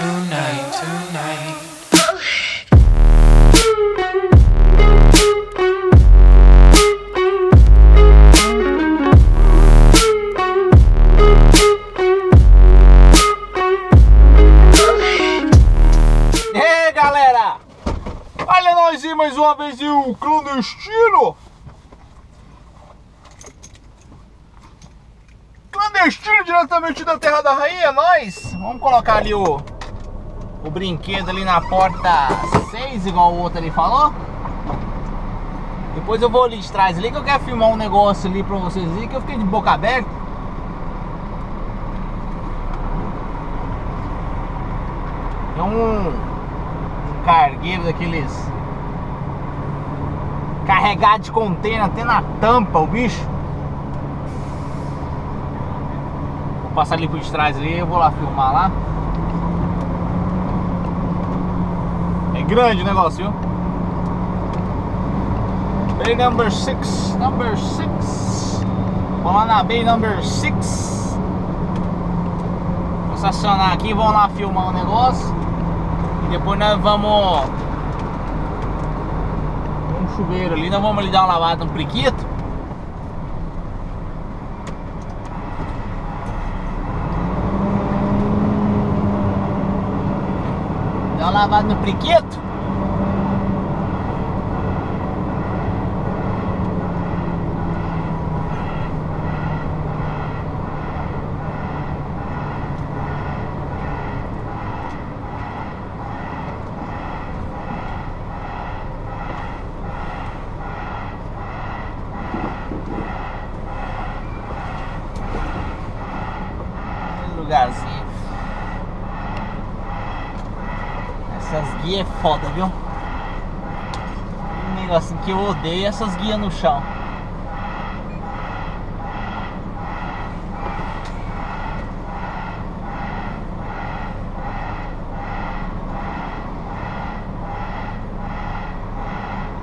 tonight, galera? Olha nós aí mais uma vez em um clandestino. Clandestino diretamente da Terra da Rainha, nós. Vamos colocar ali o o brinquedo ali na porta 6, igual o outro ali falou. Depois eu vou ali de trás ali que eu quero filmar um negócio ali pra vocês aí que eu fiquei de boca aberta. É um, um cargueiro daqueles carregado de container até na tampa o bicho. Vou passar ali por trás ali, eu vou lá filmar lá. É grande o negócio, viu? Bay number 6, number 6. Vamos lá na Bay number 6. Vou estacionar aqui, vamos lá filmar o negócio. E depois nós vamos. Um chuveiro ali, nós vamos ali dar uma lavada no priquito. Lavada no priquito. Aquele lugarzinho. Guias é foda, viu? Um negocinho que eu odeio é essas guias no chão.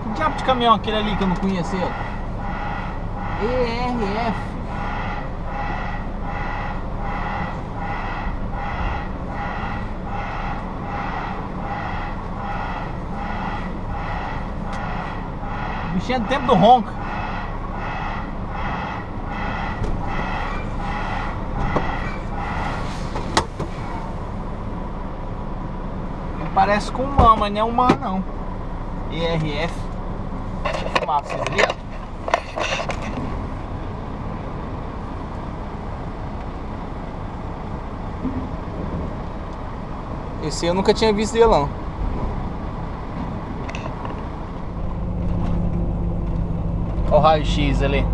Que diabo de caminhão é aquele ali que eu não conhecia? ERF. Do tempo do ronco. Parece com uma, mas não é uma não. Ó. Esse eu nunca tinha visto ele não. Olha o raio-x ali.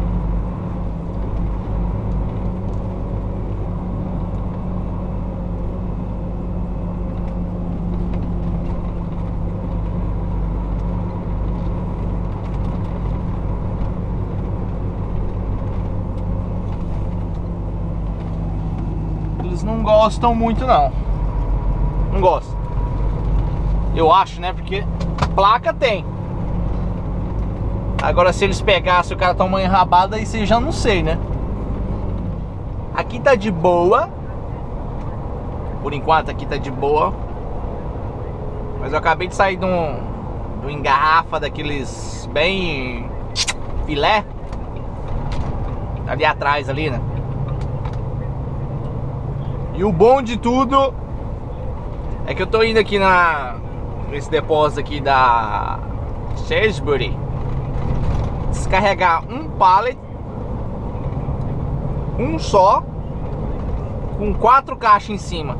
Eles não gostam muito não. Não gostam. Eu acho, né? Porque placa tem. Agora se eles pegassem o cara tá uma enrabada, aí você já não sei, né? Aqui tá de boa. Por enquanto aqui tá de boa. Mas eu acabei de sair de um, de engarrafa daqueles bem filé. Ali atrás ali, né? E o bom de tudo é que eu tô indo aqui na nesse depósito aqui da Salisbury descarregar um pallet um só com quatro caixas em cima.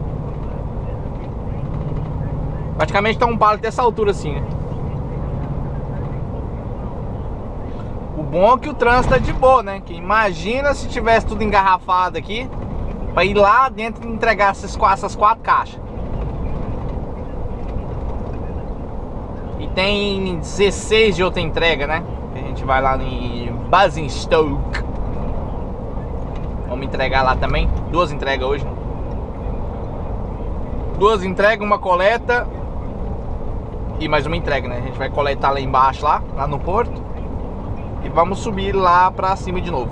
Praticamente tá um pallet dessa altura assim né? o bom é que o trânsito é de boa né? Que imagina se tivesse tudo engarrafado aqui para ir lá dentro e entregar essas, essas quatro caixas. E tem 16 de outra entrega né gente vai lá em Basingstoke. Vamos entregar lá também. Duas entregas hoje. Duas entregas, uma coleta e mais uma entrega, né? A gente vai coletar lá embaixo, lá, lá no porto. E vamos subir lá pra cima de novo.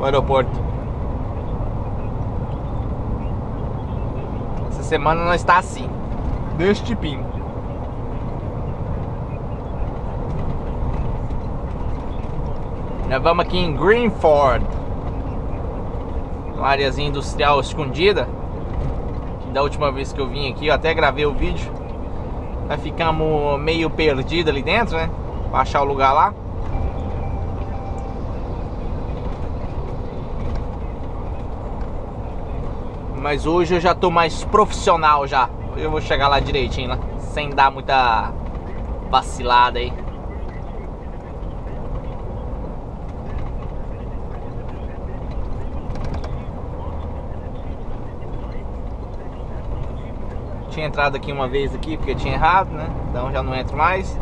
O aeroporto. Essa semana não está assim. Desse tipinho. Nós vamos aqui em Greenford. Uma áreazinha industrial escondida. Da última vez que eu vim aqui, eu até gravei o vídeo. Nós ficamos meio perdidos ali dentro, né? Pra achar o lugar lá. Mas hoje eu já tô mais profissional já. Eu vou chegar lá direitinho, né? Sem dar muita vacilada aí. Tinha entrado aqui uma vez aqui porque tinha errado, né? Então já não entro mais.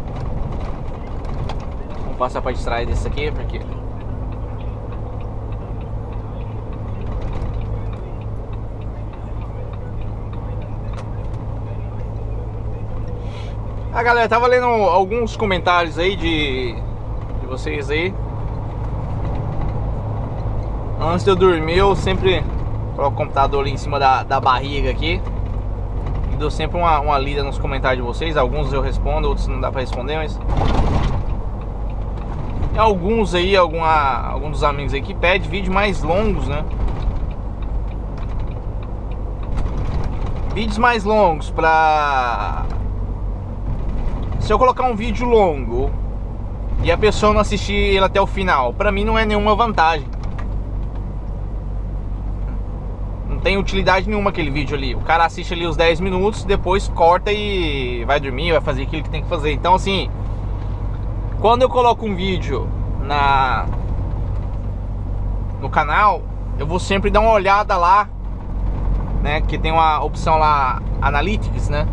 Vamos passar para trás desse aqui porque Ah, galera, tava lendo alguns comentários aí de, de vocês aí. Antes de eu dormir, eu sempre coloco o computador ali em cima da, da barriga aqui. Dou sempre uma, uma lida nos comentários de vocês. Alguns eu respondo, outros não dá pra responder, mas. E alguns aí, alguma, alguns dos amigos aí que pedem vídeos mais longos, né? Vídeos mais longos pra se eu colocar um vídeo longo e a pessoa não assistir ele até o final, pra mim não é nenhuma vantagem. Não tem utilidade nenhuma aquele vídeo ali. O cara assiste ali os 10 minutos, depois corta e vai dormir, vai fazer aquilo que tem que fazer. Então assim, quando eu coloco um vídeo na no canal, eu vou sempre dar uma olhada lá, né, que tem uma opção lá Analytics, né?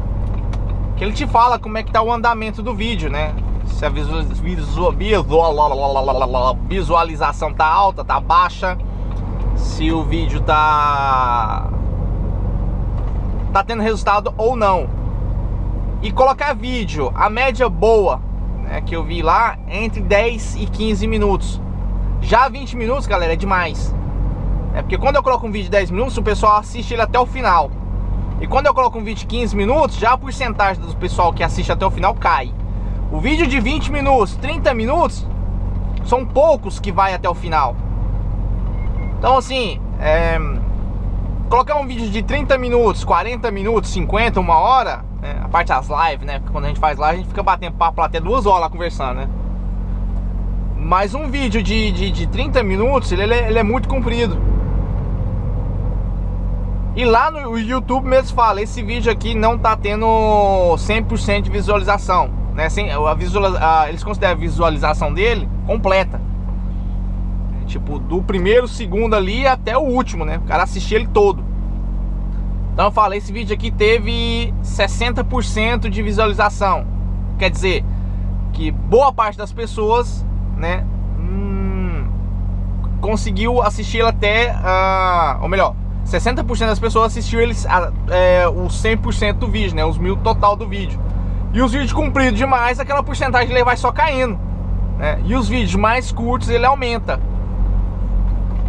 que ele te fala como é que tá o andamento do vídeo, né? Se a visualização tá alta, tá baixa, se o vídeo tá tá tendo resultado ou não. E colocar vídeo, a média boa, né, que eu vi lá, entre 10 e 15 minutos. Já 20 minutos, galera, é demais. É porque quando eu coloco um vídeo de 10 minutos, o pessoal assiste ele até o final. E quando eu coloco um vídeo de 15 minutos, já a porcentagem do pessoal que assiste até o final cai. O vídeo de 20 minutos, 30 minutos, são poucos que vai até o final. Então assim, é, colocar um vídeo de 30 minutos, 40 minutos, 50, uma hora, né, a parte das lives, né? Porque quando a gente faz live, a gente fica batendo papo até duas horas lá conversando, né? Mas um vídeo de, de, de 30 minutos, ele, ele é muito comprido. E lá no YouTube mesmo fala, esse vídeo aqui não tá tendo 100% de visualização, né? Sem, a visualiza, a, eles consideram a visualização dele completa. Tipo, do primeiro, segundo ali até o último, né? O cara assistiu ele todo. Então eu falei, esse vídeo aqui teve 60% de visualização. Quer dizer, que boa parte das pessoas, né? Hum, conseguiu assistir até, uh, ou melhor, 60% das pessoas assistiu eles a, é, o 100% do vídeo, né? Os mil total do vídeo. E os vídeos compridos demais, aquela porcentagem ele vai só caindo. Né? E os vídeos mais curtos ele aumenta.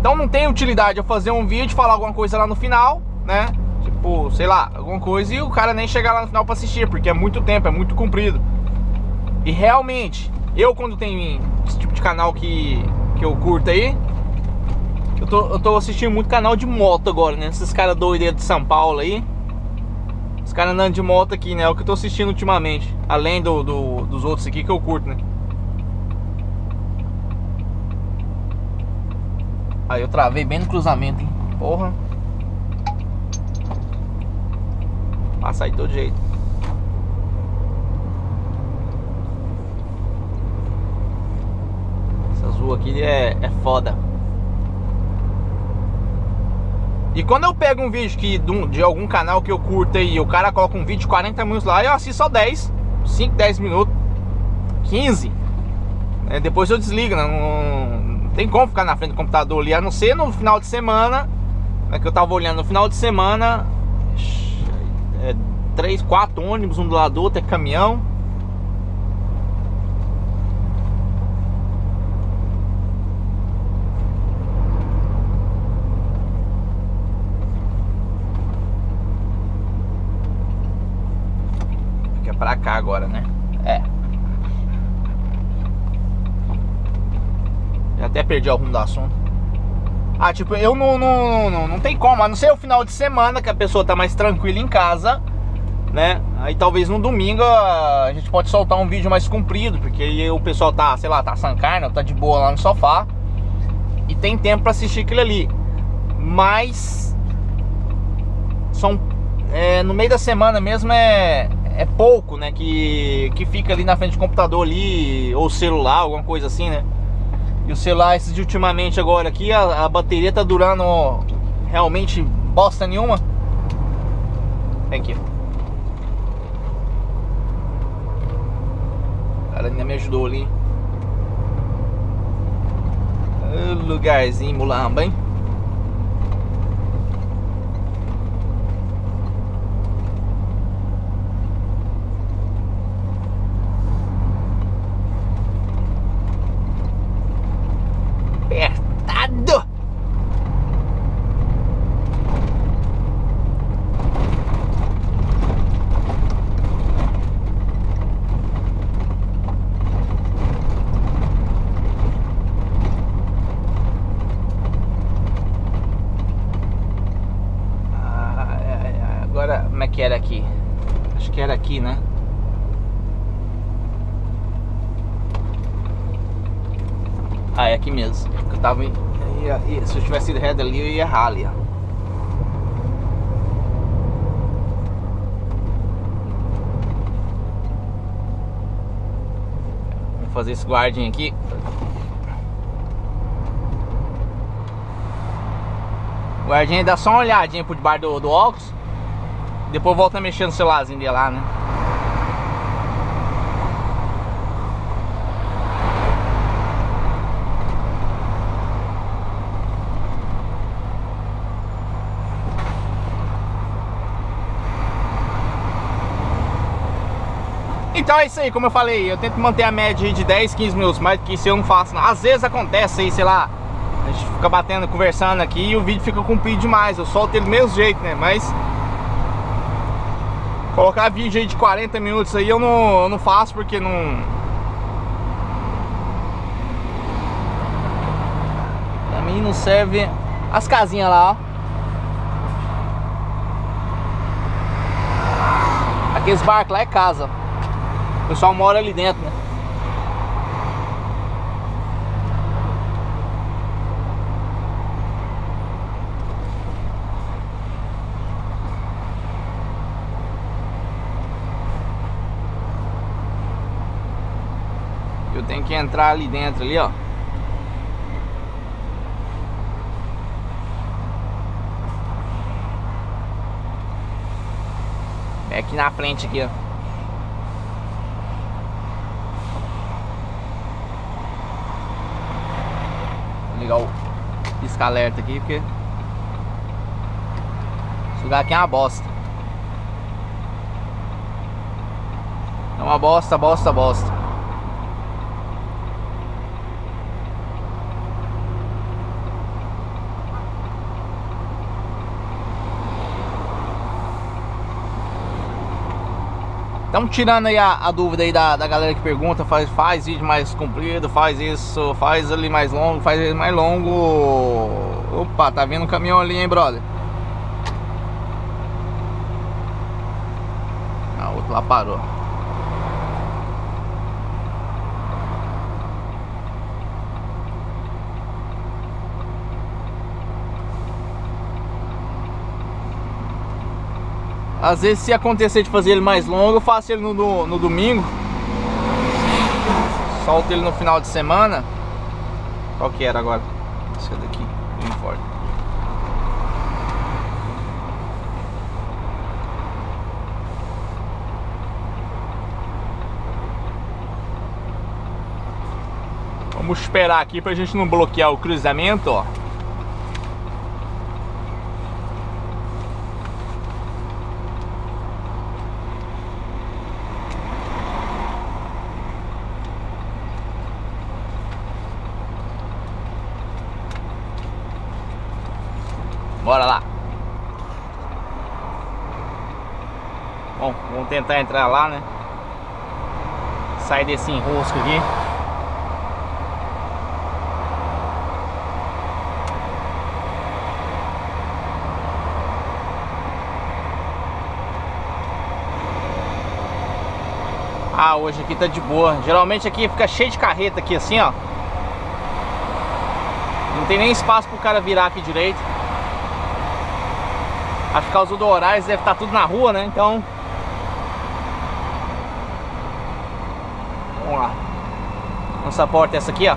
Então não tem utilidade eu fazer um vídeo, falar alguma coisa lá no final, né? Tipo, sei lá, alguma coisa e o cara nem chegar lá no final para assistir, porque é muito tempo, é muito comprido. E realmente, eu quando tenho esse tipo de canal que, que eu curto aí, eu tô, eu tô assistindo muito canal de moto agora, né? Esses caras doideiros de São Paulo aí. Os caras andando de moto aqui, né? É o que eu tô assistindo ultimamente. Além do, do, dos outros aqui que eu curto, né? Aí eu travei bem no cruzamento, hein? Porra. Passa aí de todo jeito. Essa rua aqui é, é foda. E quando eu pego um vídeo que, de algum canal que eu curto e o cara coloca um vídeo de 40 minutos lá, eu assisto só 10, 5, 10 minutos, 15. É, depois eu desligo, né? não, tem como ficar na frente do computador ali, a não ser no final de semana, né, que eu tava olhando no final de semana, é, 3, 4 ônibus um do lado do outro, é caminhão. pra cá agora, né? É. Já até perdi o rumo do assunto. Ah, tipo, eu não, não, não, não tem como, a não ser o final de semana que a pessoa tá mais tranquila em casa, né? Aí talvez no domingo a gente pode soltar um vídeo mais comprido, porque aí o pessoal tá, sei lá, tá sem carne, tá de boa lá no sofá e tem tempo para assistir aquilo ali. Mas são é, no meio da semana mesmo é, é pouco, né? Que, que fica ali na frente do computador ali, ou celular, alguma coisa assim, né? E o celular, esses de ultimamente agora aqui, a, a bateria tá durando realmente bosta nenhuma. Thank you. cara ainda me ajudou ali. Lugarzinho mulamba, hein? que era aqui? Acho que era aqui, né? Ah, é aqui mesmo. Eu tava. Se eu tivesse ido reto ali, eu ia errar ali, ó. Vou fazer esse guardinho aqui. Guardinha dá só uma olhadinha por debaixo do, do óculos. Depois volta mexer no celularzinho dele lá, né? Então é isso aí, como eu falei, eu tento manter a média de 10, 15 minutos, mais que isso eu não faço. Não. Às vezes acontece aí, sei lá, a gente fica batendo, conversando aqui e o vídeo fica comprido demais. Eu solto ele do mesmo jeito, né? Mas Colocar vídeo aí de 40 minutos aí eu não, eu não faço porque não... Pra mim não serve as casinhas lá, ó. Aqueles barcos lá é casa. Pessoal mora ali dentro, né? Eu tenho que entrar ali dentro ali, ó. É aqui na frente aqui, ó. Ligar o pisca-alerta aqui, porque esse lugar aqui é uma bosta. É uma bosta, bosta, bosta. Estamos tirando aí a, a, dúvida aí da, da galera que pergunta, faz, faz vídeo mais comprido, faz isso, faz ali mais longo, faz ele mais longo. Opa, tá vindo um caminhão ali, hein, brother? Ah, outro lá parou. Às vezes se acontecer de fazer ele mais longo, eu faço ele no, no, no domingo. Solto ele no final de semana. Qual que era agora? Esse daqui, bem forte. Vamos esperar aqui pra gente não bloquear o cruzamento, ó. Bora lá. Bom, vamos tentar entrar lá, né? sair desse enrosco aqui. Ah, hoje aqui tá de boa. Geralmente aqui fica cheio de carreta aqui assim, ó. Não tem nem espaço pro cara virar aqui direito. Acho que causa do horário deve estar tudo na rua, né? Então. Vamos lá. Nossa porta é essa aqui, ó.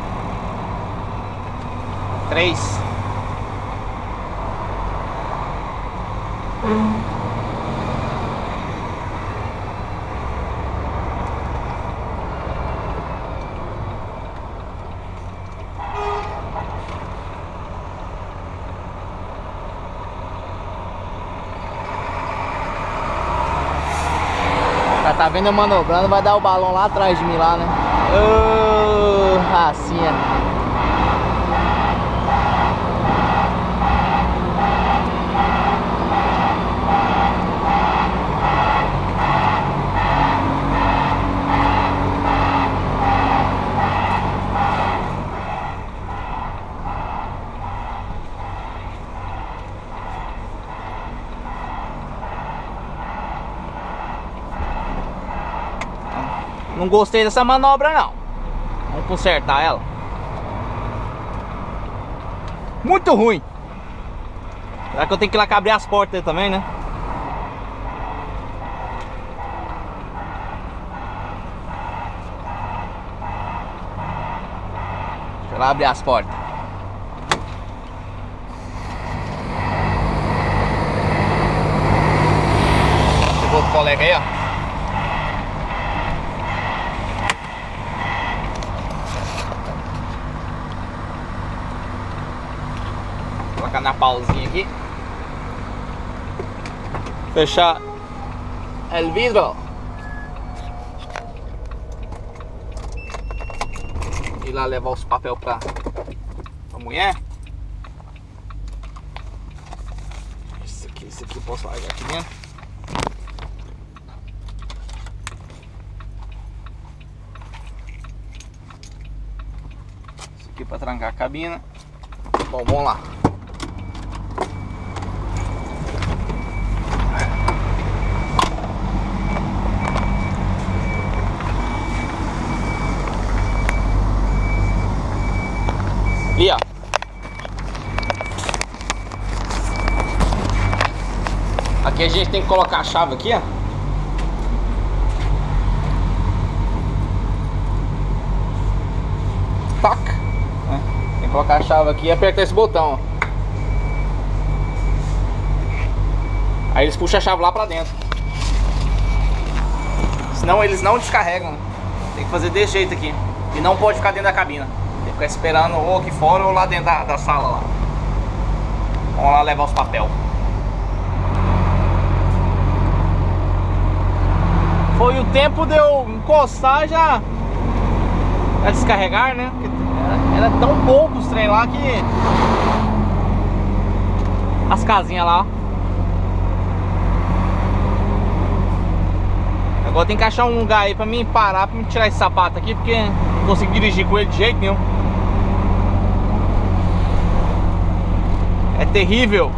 Três. Tá vendo eu manobrando, vai dar o balão lá atrás de mim lá, né? Racinha. Não gostei dessa manobra não. Vamos consertar ela. Muito ruim. Será que eu tenho que ir lá abrir as portas também, né? Deixa eu lá abrir as portas. Chegou outro colega aí, ó. colocar na pauzinha aqui. Fechar el vidro. Ir lá levar os papel pra, pra mulher. Isso aqui, isso aqui eu posso largar aqui dentro. Aqui pra trancar a cabina. Bom, vamos lá. Ali, ó. Aqui a gente tem que colocar a chave aqui, ó. Tac. né? Tem que colocar a chave aqui e apertar esse botão, ó. Aí eles puxam a chave lá pra dentro. Senão eles não descarregam. Tem que fazer desse jeito aqui. E não pode ficar dentro da cabina. Tem que ficar esperando ou aqui fora ou lá dentro da, da sala lá. Vamos lá levar os papel. Foi o tempo de eu encostar já. Já descarregar, né? Era, era tão pouco os trem lá que. As casinhas lá. Agora tem que achar um lugar aí pra mim parar, pra me tirar esse sapato aqui, porque não consigo dirigir com ele de jeito nenhum. É terrível.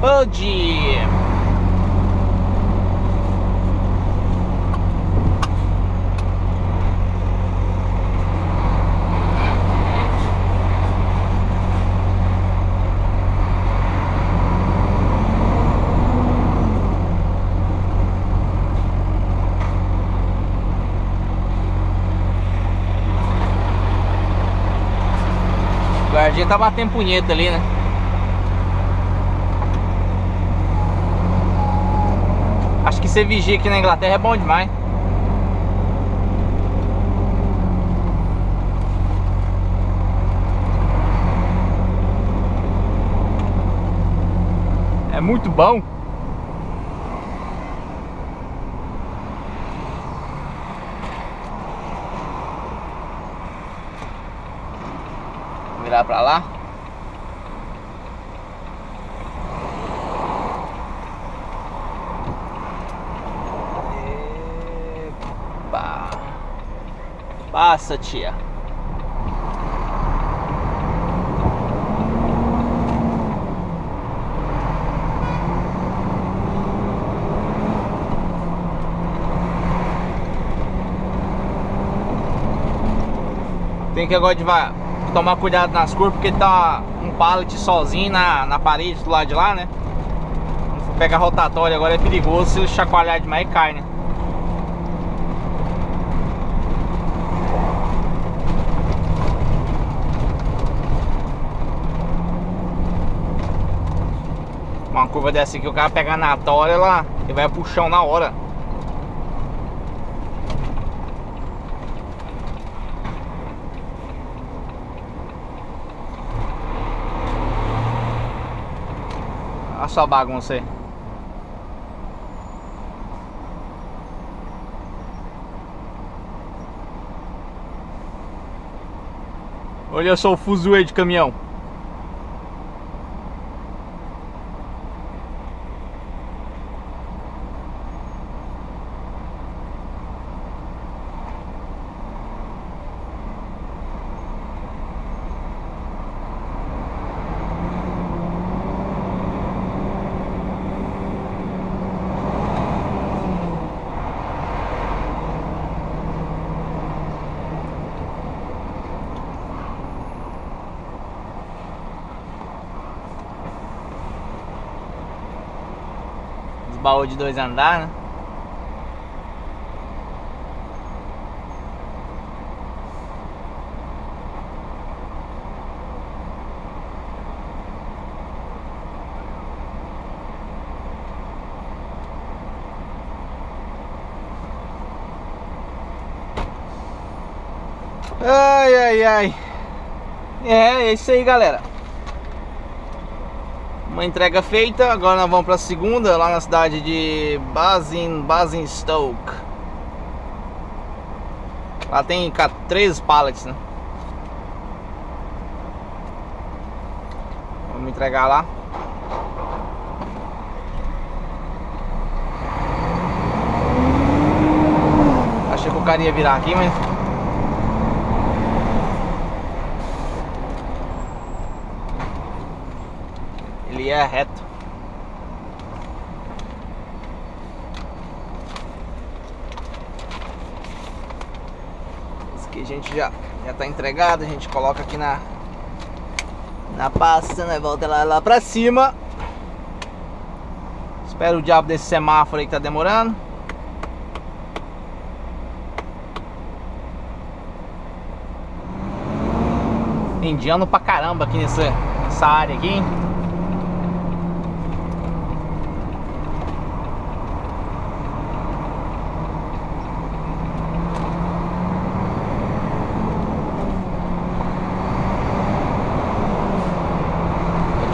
O guardinha tá batendo punheta ali, né? Acho que ser vigia aqui na Inglaterra é bom demais. É muito bom. Virar pra lá. Tia. Tem que agora de vai tomar cuidado nas curvas porque tá um pallet sozinho na, na parede do lado de lá, né? Pega a rotatória agora é perigoso se chacoalhar demais cai, né? Uma curva dessa aqui, o cara pega na tora, ela, ele vai pro chão na hora. Olha só a bagunça aí. Olha só o fuzuê de caminhão. Os baús de dois andar, né? Ai, ai, ai. É, é isso aí, galera. Uma entrega feita, agora nós vamos para a segunda, lá na cidade de Basing, Basingstoke. Lá tem 13 pallets, né? Vamos entregar lá. Achei que o cara ia virar aqui, mas ele é reto. Esse aqui a gente já já tá entregado, a gente coloca aqui na na pasta, né? Volta lá, lá pra cima. Espera o diabo desse semáforo aí que tá demorando. Indiano pra caramba aqui nessa, nessa área aqui, hein?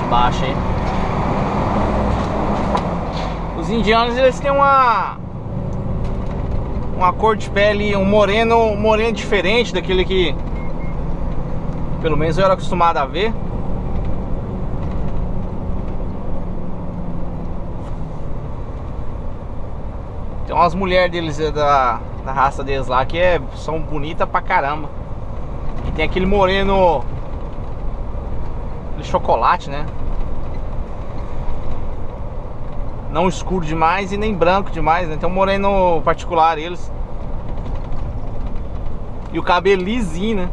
de baixo aí. Os indianos eles têm uma uma cor de pele, um moreno, um moreno diferente daquele que pelo menos eu era acostumado a ver. Tem umas mulheres deles é, da, da raça deles lá que é, são bonitas pra caramba. E tem aquele moreno de chocolate, né? Não escuro demais e nem branco demais, né? Um moreno particular eles. E o cabelo lisinho, né?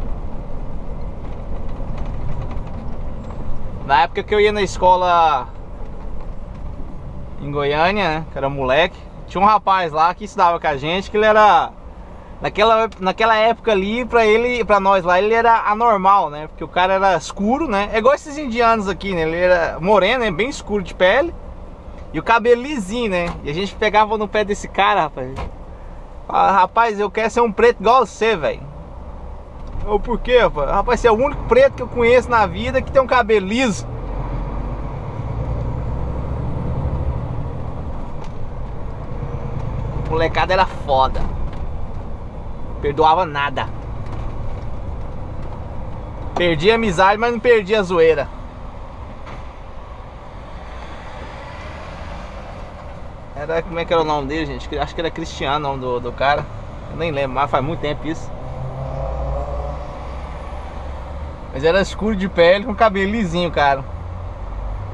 Na época que eu ia na escola em Goiânia, né? Que era moleque, tinha um rapaz lá que estudava com a gente, que ele era naquela, naquela época ali, pra ele, pra nós lá, ele era anormal, né? Porque o cara era escuro, né? É igual esses indianos aqui, né? Ele era moreno, né? Bem escuro de pele. E o cabelo lisinho, né? E a gente pegava no pé desse cara, rapaz. Fala, rapaz, eu quero ser um preto igual você, velho. Ou por quê, rapaz? Rapaz, você é o único preto que eu conheço na vida que tem um cabelo liso. molecada era foda. Perdoava nada. Perdi a amizade, mas não perdi a zoeira. Era, como é que era o nome dele, gente? Acho que era Cristiano o nome do, do cara. Eu nem lembro, mas faz muito tempo isso. Mas era escuro de pele com cabelo lisinho, cara.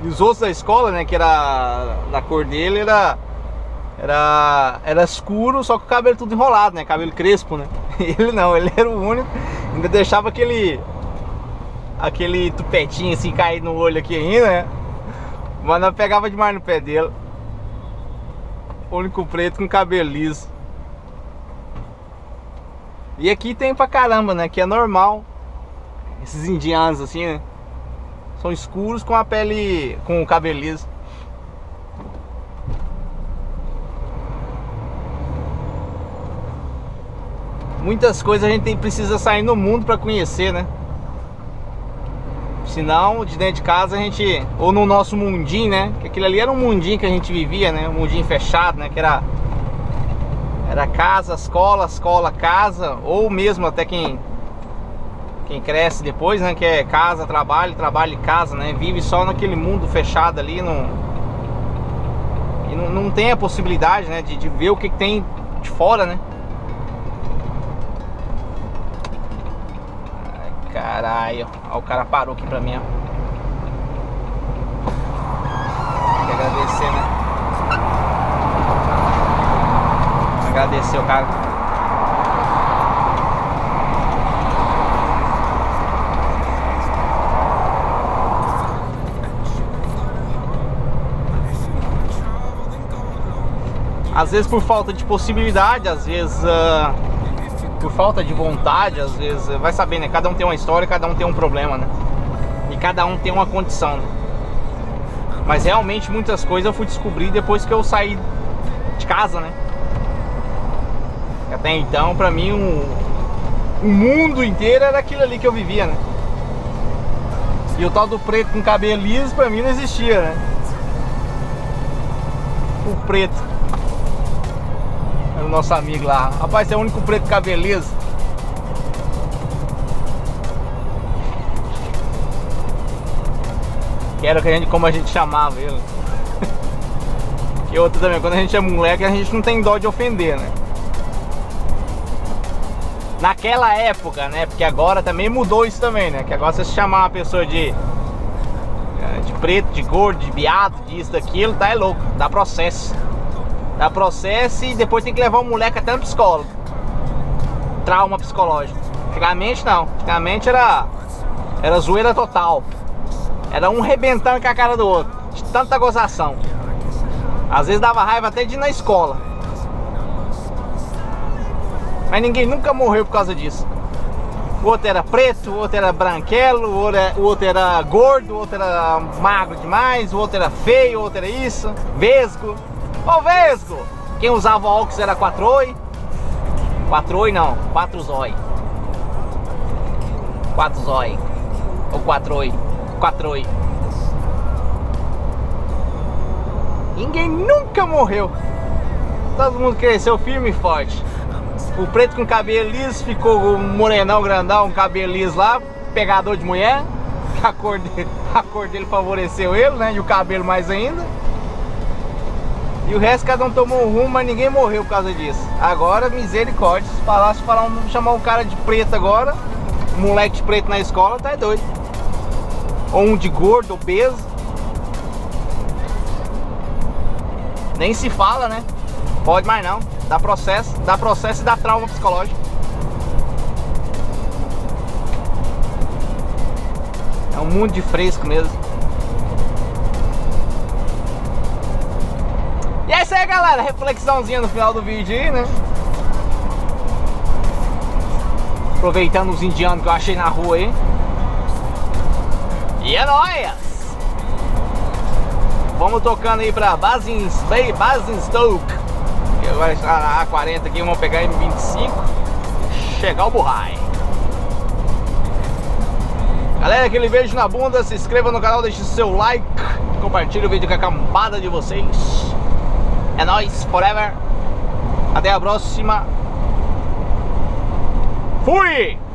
E os outros da escola, né, que era da cor dele, era era era escuro, só com o cabelo tudo enrolado, né, cabelo crespo, né. Ele não, ele era o único, ainda deixava aquele aquele tupetinho assim cair no olho aqui ainda, né? Mas não pegava demais no pé dele. O único preto com cabelo liso. E aqui tem pra caramba, né? Que é normal. Esses indianos assim, né? São escuros com a pele. com o cabelo liso. Muitas coisas a gente tem, precisa sair no mundo para conhecer, né? Senão, de dentro de casa a gente. Ou no nosso mundinho, né? Que aquilo ali era um mundinho que a gente vivia, né? Um mundinho fechado, né? Que era. Era casa, escola, escola, casa. Ou mesmo até quem. Quem cresce depois, né? Que é casa, trabalho, trabalho e casa, né? Vive só naquele mundo fechado ali. Não, e não, não tem a possibilidade, né? De, de ver o que, que tem de fora, né? Caralho, ó, o cara parou aqui pra mim, ó. Tem que agradecer, né? Agradecer o cara. Às vezes por falta de possibilidade, às vezes uh, por falta de vontade, às vezes, vai saber, né? Cada um tem uma história, cada um tem um problema, né? E cada um tem uma condição. Né? Mas realmente muitas coisas eu fui descobrir depois que eu saí de casa, né? Até então, pra mim, um, o mundo inteiro era aquilo ali que eu vivia, né? E o tal do preto com cabelo liso pra mim não existia, né? O preto o nosso amigo lá. Rapaz, você é o único preto cabelizo. Que era que a gente, como a gente chamava ele. e outra também, quando a gente é moleque, a gente não tem dó de ofender, né? Naquela época, né? Porque agora também mudou isso também, né? Que agora você chamar uma pessoa de eh, de preto, de gordo, de viado, disso, daquilo, tá é louco, dá processo. Dá processo e depois tem que levar o moleque até no psicólogo. Trauma psicológico. Antigamente não. Antigamente era. Era zoeira total. Era um rebentando com a cara do outro. De tanta gozação. Às vezes dava raiva até de ir na escola. Mas ninguém nunca morreu por causa disso. O outro era preto, o outro era branquelo, o outro era, o outro era gordo, o outro era magro demais, o outro era feio, o outro era isso, vesgo. Ô Vesgo! Quem usava óculos era 4 oi? 4 oi não, 4 zói. 4 zói. Ou 4 oi. 4 oi. Ninguém nunca morreu. Todo mundo cresceu firme e forte. O preto com cabelo liso ficou o morenão grandão, um cabelo liso lá, pegador de mulher. A cor dele, a cor dele favoreceu ele, né? E o cabelo mais ainda. E o resto cada um tomou um rumo, mas ninguém morreu por causa disso. Agora, misericórdia. Se falasse falar um, chamar um cara de preto agora, um moleque de preto na escola, tá doido. Ou um de gordo, obeso. Nem se fala, né? Pode mais não. Dá processo, dá processo e dá trauma psicológico. É um mundo de fresco mesmo. Isso aí, galera. Reflexãozinha no final do vídeo aí, né? Aproveitando os indianos que eu achei na rua aí. E é nóis! Vamos tocando aí pra Basingstoke. Que agora está na A40 aqui, vamos pegar M25. Chegar o Burrai. Galera, aquele beijo na bunda, se inscreva no canal, deixe seu like, compartilhe o vídeo com a cambada de vocês. É nóis, forever. Até a próxima. Fui!